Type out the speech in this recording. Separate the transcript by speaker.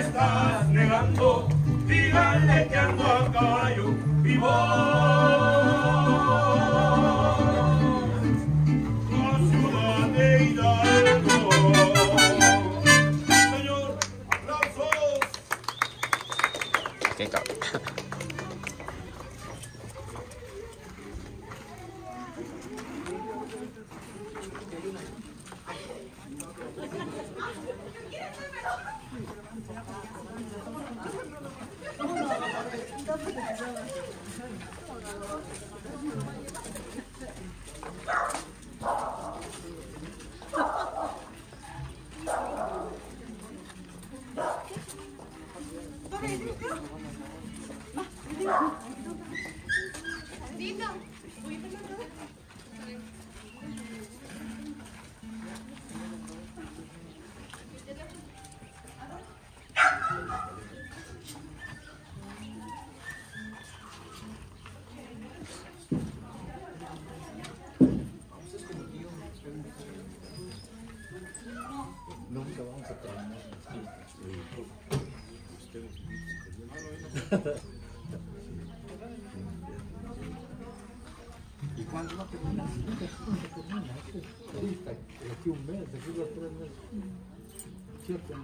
Speaker 1: estás negando? Díganle que ando a caballo y voy.
Speaker 2: 結果
Speaker 3: Nunca vamos a terminar. ¿Y cuándo va a terminar? una aquí un mes, aquí dos, tres meses. Siete